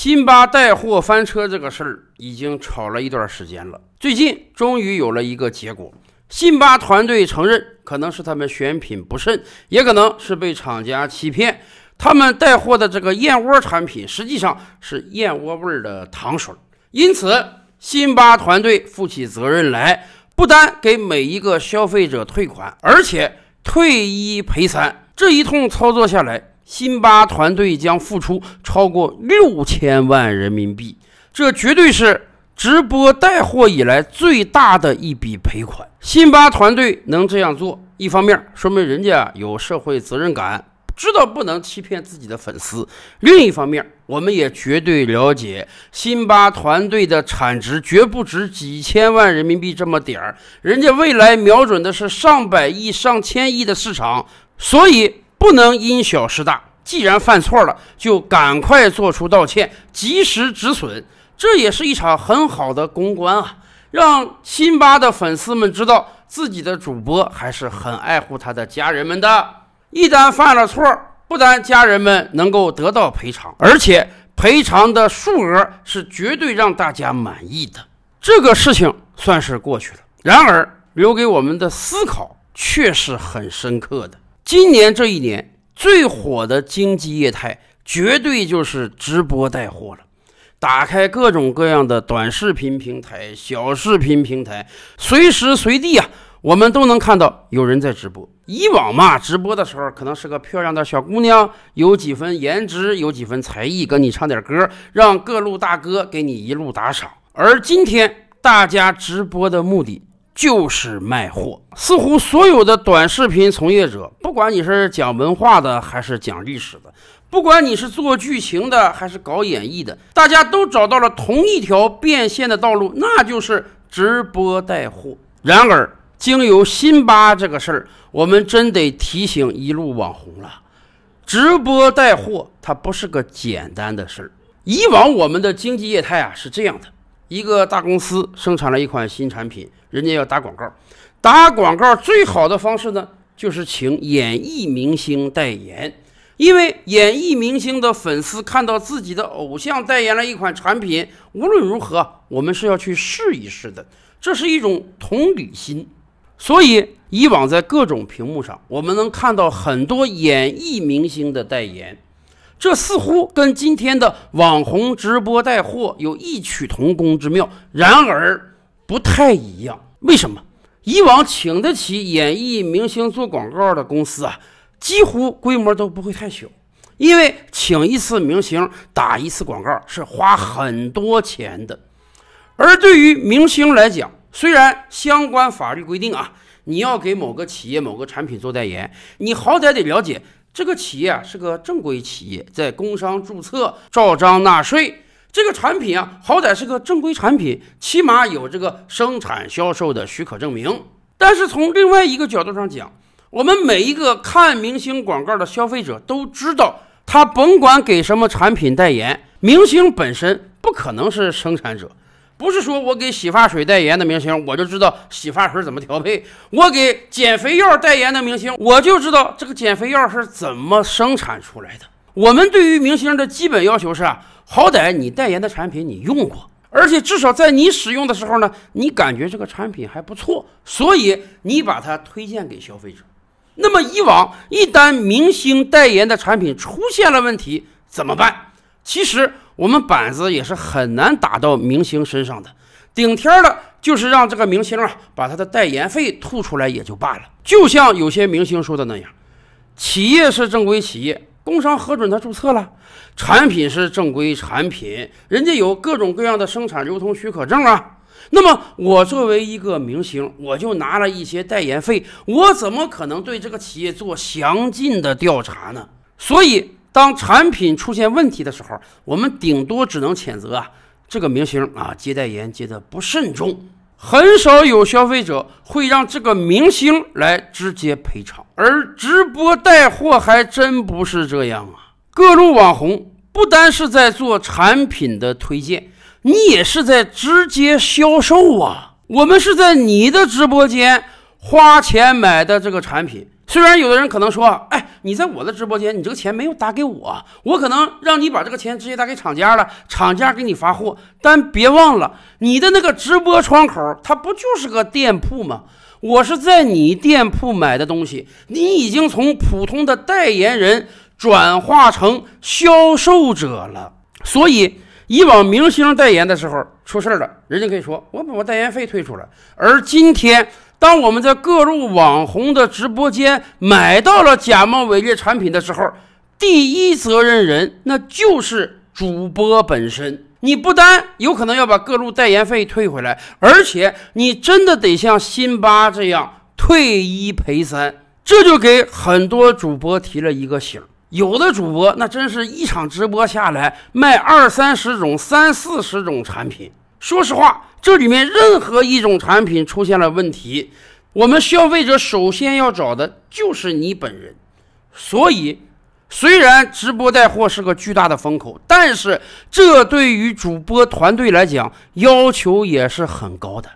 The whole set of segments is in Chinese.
辛巴带货翻车这个事儿已经吵了一段时间了，最近终于有了一个结果。辛巴团队承认，可能是他们选品不慎，也可能是被厂家欺骗。他们带货的这个燕窝产品实际上是燕窝味儿的糖水，因此辛巴团队负起责任来，不单给每一个消费者退款，而且退一赔三。这一通操作下来。辛巴团队将付出超过六千万人民币，这绝对是直播带货以来最大的一笔赔款。辛巴团队能这样做，一方面说明人家有社会责任感，知道不能欺骗自己的粉丝；另一方面，我们也绝对了解辛巴团队的产值绝不止几千万人民币这么点儿，人家未来瞄准的是上百亿、上千亿的市场，所以。不能因小失大，既然犯错了，就赶快做出道歉，及时止损，这也是一场很好的公关啊！让辛巴的粉丝们知道自己的主播还是很爱护他的家人们的。一旦犯了错，不但家人们能够得到赔偿，而且赔偿的数额是绝对让大家满意的。这个事情算是过去了。然而，留给我们的思考却是很深刻的。今年这一年最火的经济业态，绝对就是直播带货了。打开各种各样的短视频平台、小视频平台，随时随地啊，我们都能看到有人在直播。以往嘛，直播的时候可能是个漂亮的小姑娘，有几分颜值，有几分才艺，跟你唱点歌，让各路大哥给你一路打赏。而今天，大家直播的目的。就是卖货，似乎所有的短视频从业者，不管你是讲文化的还是讲历史的，不管你是做剧情的还是搞演绎的，大家都找到了同一条变现的道路，那就是直播带货。然而，经由辛巴这个事儿，我们真得提醒一路网红了：直播带货它不是个简单的事儿。以往我们的经济业态啊是这样的。一个大公司生产了一款新产品，人家要打广告。打广告最好的方式呢，就是请演艺明星代言，因为演艺明星的粉丝看到自己的偶像代言了一款产品，无论如何，我们是要去试一试的，这是一种同理心。所以，以往在各种屏幕上，我们能看到很多演艺明星的代言。这似乎跟今天的网红直播带货有异曲同工之妙，然而不太一样。为什么？以往请得起演艺明星做广告的公司啊，几乎规模都不会太小，因为请一次明星打一次广告是花很多钱的。而对于明星来讲，虽然相关法律规定啊，你要给某个企业某个产品做代言，你好歹得了解。这个企业啊是个正规企业，在工商注册、照章纳税。这个产品啊，好歹是个正规产品，起码有这个生产销售的许可证明。但是从另外一个角度上讲，我们每一个看明星广告的消费者都知道，他甭管给什么产品代言，明星本身不可能是生产者。不是说我给洗发水代言的明星，我就知道洗发水怎么调配；我给减肥药代言的明星，我就知道这个减肥药是怎么生产出来的。我们对于明星的基本要求是啊，好歹你代言的产品你用过，而且至少在你使用的时候呢，你感觉这个产品还不错，所以你把它推荐给消费者。那么以往一旦明星代言的产品出现了问题怎么办？其实。我们板子也是很难打到明星身上的，顶天的就是让这个明星啊把他的代言费吐出来也就罢了。就像有些明星说的那样，企业是正规企业，工商核准他注册了；产品是正规产品，人家有各种各样的生产流通许可证啊。那么我作为一个明星，我就拿了一些代言费，我怎么可能对这个企业做详尽的调查呢？所以。当产品出现问题的时候，我们顶多只能谴责啊这个明星啊接代言接的不慎重，很少有消费者会让这个明星来直接赔偿。而直播带货还真不是这样啊！各路网红不单是在做产品的推荐，你也是在直接销售啊！我们是在你的直播间花钱买的这个产品。虽然有的人可能说，哎，你在我的直播间，你这个钱没有打给我，我可能让你把这个钱直接打给厂家了，厂家给你发货。但别忘了，你的那个直播窗口，它不就是个店铺吗？我是在你店铺买的东西，你已经从普通的代言人转化成销售者了。所以，以往明星代言的时候出事了，人家可以说我把我代言费退出了。而今天，当我们在各路网红的直播间买到了假冒伪劣产品的时候，第一责任人那就是主播本身。你不单有可能要把各路代言费退回来，而且你真的得像辛巴这样退一赔三。这就给很多主播提了一个醒。有的主播那真是一场直播下来卖二三十种、三四十种产品。说实话。这里面任何一种产品出现了问题，我们消费者首先要找的就是你本人。所以，虽然直播带货是个巨大的风口，但是这对于主播团队来讲要求也是很高的。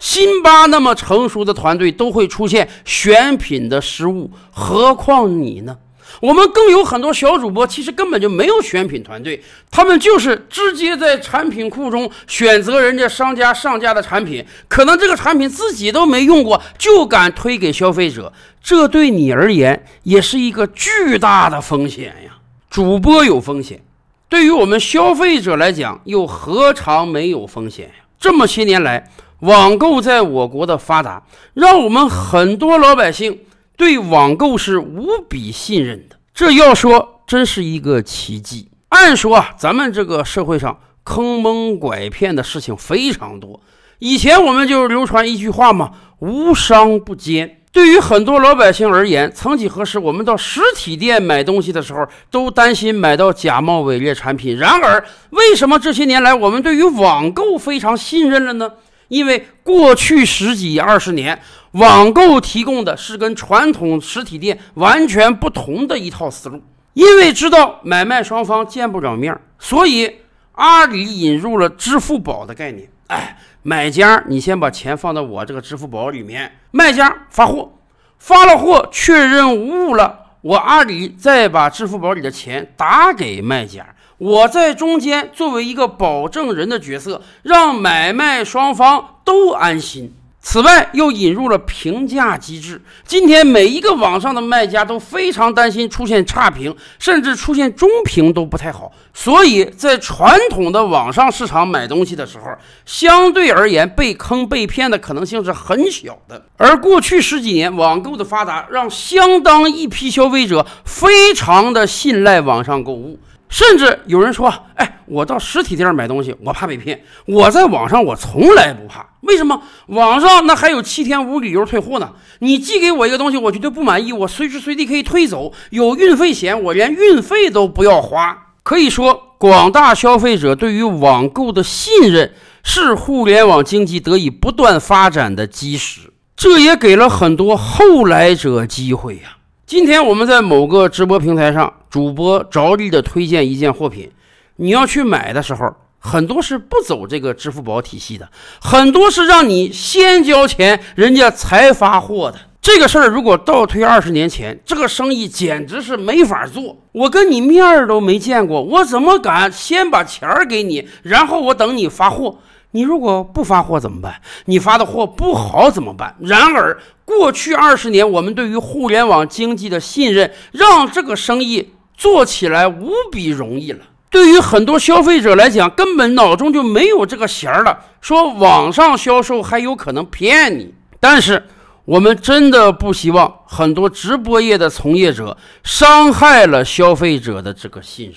辛巴那么成熟的团队都会出现选品的失误，何况你呢？我们更有很多小主播，其实根本就没有选品团队，他们就是直接在产品库中选择人家商家上架的产品，可能这个产品自己都没用过，就敢推给消费者，这对你而言也是一个巨大的风险呀。主播有风险，对于我们消费者来讲，又何尝没有风险呀？这么些年来，网购在我国的发达，让我们很多老百姓。对网购是无比信任的，这要说真是一个奇迹。按说啊，咱们这个社会上坑蒙拐骗的事情非常多。以前我们就流传一句话嘛：“无商不奸。”对于很多老百姓而言，曾几何时，我们到实体店买东西的时候，都担心买到假冒伪劣产品。然而，为什么这些年来我们对于网购非常信任了呢？因为过去十几二十年，网购提供的是跟传统实体店完全不同的一套思路。因为知道买卖双方见不着面，所以阿里引入了支付宝的概念。哎，买家你先把钱放到我这个支付宝里面，卖家发货，发了货确认无误了，我阿里再把支付宝里的钱打给卖家。我在中间作为一个保证人的角色，让买卖双方都安心。此外，又引入了评价机制。今天每一个网上的卖家都非常担心出现差评，甚至出现中评都不太好。所以在传统的网上市场买东西的时候，相对而言被坑被骗的可能性是很小的。而过去十几年网购的发达，让相当一批消费者非常的信赖网上购物。甚至有人说：“哎，我到实体店买东西，我怕被骗。我在网上我从来不怕，为什么？网上那还有七天无理由退货呢？你寄给我一个东西，我觉得不满意，我随时随地可以退走，有运费险，我连运费都不要花。可以说，广大消费者对于网购的信任是互联网经济得以不断发展的基石，这也给了很多后来者机会呀。”今天我们在某个直播平台上，主播着力的推荐一件货品，你要去买的时候，很多是不走这个支付宝体系的，很多是让你先交钱，人家才发货的。这个事儿如果倒推二十年前，这个生意简直是没法做。我跟你面儿都没见过，我怎么敢先把钱儿给你，然后我等你发货？你如果不发货怎么办？你发的货不好怎么办？然而，过去二十年，我们对于互联网经济的信任，让这个生意做起来无比容易了。对于很多消费者来讲，根本脑中就没有这个弦儿了，说网上销售还有可能骗你。但是，我们真的不希望很多直播业的从业者伤害了消费者的这个信任。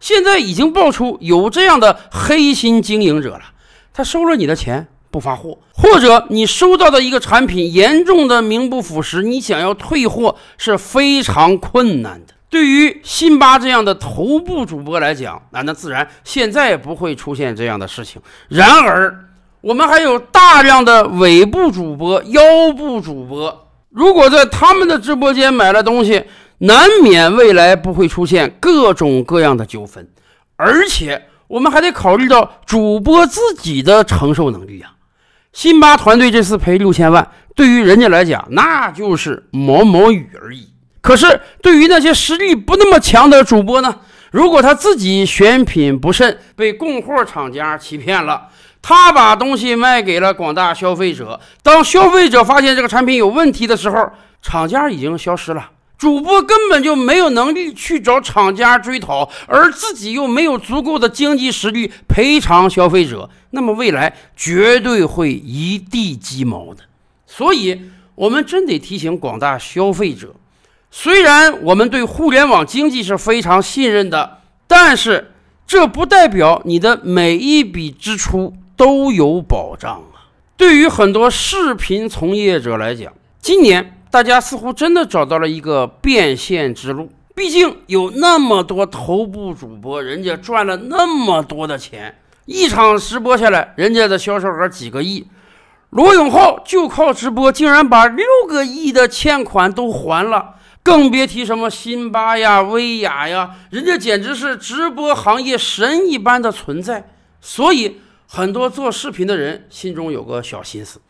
现在已经爆出有这样的黑心经营者了。他收了你的钱不发货，或者你收到的一个产品严重的名不副实，你想要退货是非常困难的。对于辛巴这样的头部主播来讲，那那自然现在不会出现这样的事情。然而，我们还有大量的尾部主播、腰部主播，如果在他们的直播间买了东西，难免未来不会出现各种各样的纠纷，而且。我们还得考虑到主播自己的承受能力啊！辛巴团队这次赔六千万，对于人家来讲那就是毛毛雨而已。可是对于那些实力不那么强的主播呢？如果他自己选品不慎，被供货厂家欺骗了，他把东西卖给了广大消费者，当消费者发现这个产品有问题的时候，厂家已经消失了。主播根本就没有能力去找厂家追讨，而自己又没有足够的经济实力赔偿消费者，那么未来绝对会一地鸡毛的。所以，我们真得提醒广大消费者：虽然我们对互联网经济是非常信任的，但是这不代表你的每一笔支出都有保障啊。对于很多视频从业者来讲，今年。大家似乎真的找到了一个变现之路，毕竟有那么多头部主播，人家赚了那么多的钱，一场直播下来，人家的销售额几个亿。罗永浩就靠直播，竟然把六个亿的欠款都还了，更别提什么辛巴呀、薇娅呀，人家简直是直播行业神一般的存在。所以，很多做视频的人心中有个小心思：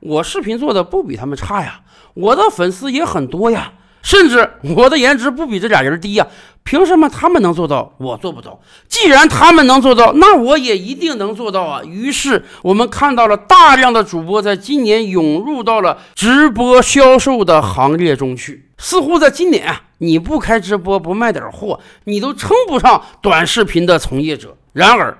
我视频做的不比他们差呀。我的粉丝也很多呀，甚至我的颜值不比这俩人低呀，凭什么他们能做到，我做不到？既然他们能做到，那我也一定能做到啊！于是我们看到了大量的主播在今年涌入到了直播销售的行列中去。似乎在今年啊，你不开直播不卖点货，你都称不上短视频的从业者。然而，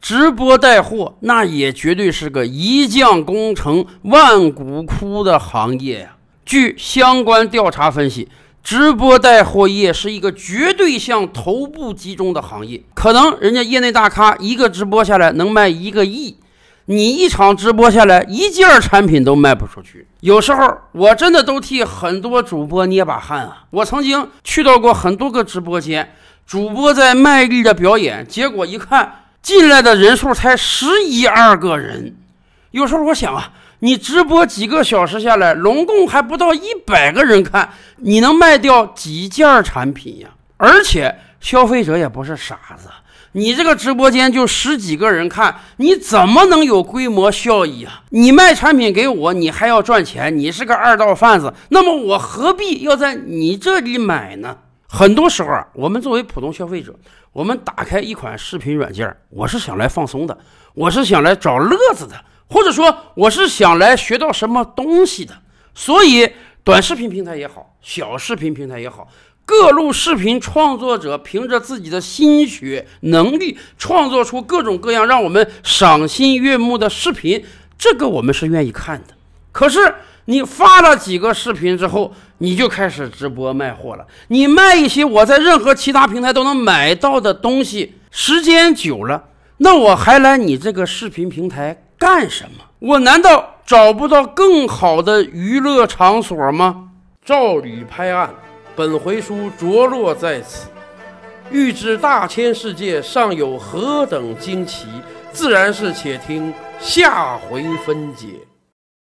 直播带货那也绝对是个一将功成万骨枯的行业呀！据相关调查分析，直播带货业是一个绝对向头部集中的行业。可能人家业内大咖一个直播下来能卖一个亿，你一场直播下来一件产品都卖不出去。有时候我真的都替很多主播捏把汗啊！我曾经去到过很多个直播间，主播在卖力的表演，结果一看进来的人数才十一二个人。有时候我想啊。你直播几个小时下来，拢共还不到一百个人看，你能卖掉几件产品呀？而且消费者也不是傻子，你这个直播间就十几个人看，你怎么能有规模效益啊？你卖产品给我，你还要赚钱，你是个二道贩子，那么我何必要在你这里买呢？很多时候啊，我们作为普通消费者，我们打开一款视频软件，我是想来放松的，我是想来找乐子的。或者说，我是想来学到什么东西的，所以短视频平台也好，小视频平台也好，各路视频创作者凭着自己的心血能力，创作出各种各样让我们赏心悦目的视频，这个我们是愿意看的。可是你发了几个视频之后，你就开始直播卖货了，你卖一些我在任何其他平台都能买到的东西，时间久了，那我还来你这个视频平台？干什么？我难道找不到更好的娱乐场所吗？照吕拍案，本回书着落在此。欲知大千世界尚有何等惊奇，自然是且听下回分解。